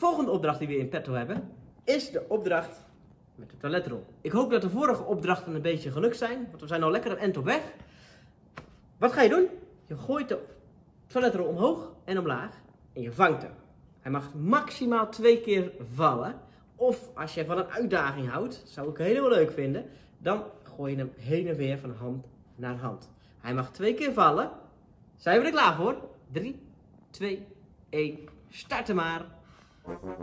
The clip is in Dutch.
volgende opdracht die we in petto hebben, is de opdracht met de toiletrol. Ik hoop dat de vorige opdrachten een beetje gelukt zijn, want we zijn al lekker end op weg. Wat ga je doen? Je gooit de toiletrol omhoog en omlaag en je vangt hem. Hij mag maximaal twee keer vallen. Of als je van een uitdaging houdt, zou ik helemaal leuk vinden, dan gooi je hem heen en weer van hand naar hand. Hij mag twee keer vallen. Zijn we er klaar voor? 3, 2, 1, starten maar. Thank you.